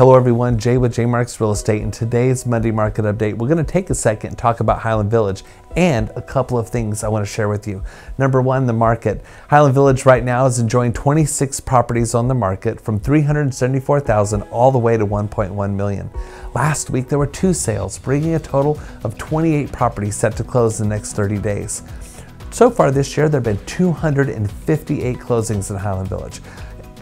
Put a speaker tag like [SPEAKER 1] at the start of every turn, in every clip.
[SPEAKER 1] Hello everyone, Jay with Jay Marks Real Estate. In today's Monday Market Update, we're going to take a second and talk about Highland Village and a couple of things I want to share with you. Number one, the market. Highland Village right now is enjoying 26 properties on the market from 374,000 all the way to 1.1 million. Last week there were two sales, bringing a total of 28 properties set to close in the next 30 days. So far this year, there have been 258 closings in Highland Village.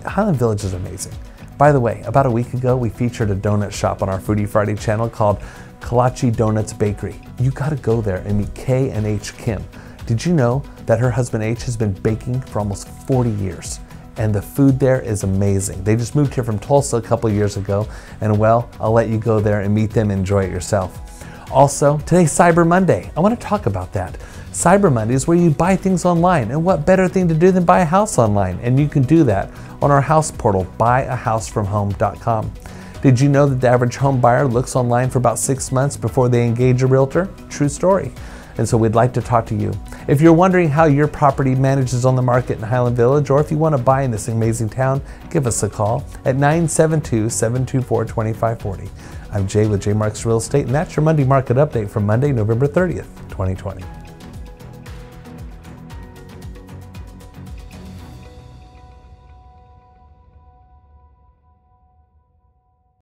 [SPEAKER 1] Highland Village is amazing. By the way, about a week ago, we featured a donut shop on our Foodie Friday channel called Kalachi Donuts Bakery. You gotta go there and meet Kay and H. Kim. Did you know that her husband H has been baking for almost 40 years? And the food there is amazing. They just moved here from Tulsa a couple years ago, and well, I'll let you go there and meet them and enjoy it yourself. Also, today's Cyber Monday. I want to talk about that. Cyber Monday is where you buy things online, and what better thing to do than buy a house online? And you can do that on our house portal, buyahousefromhome.com. Did you know that the average home buyer looks online for about six months before they engage a realtor? True story. And so we'd like to talk to you. If you're wondering how your property manages on the market in Highland Village, or if you want to buy in this amazing town, give us a call at 972 724 2540. I'm Jay with Jay Marks Real Estate, and that's your Monday Market Update for Monday, November 30th, 2020.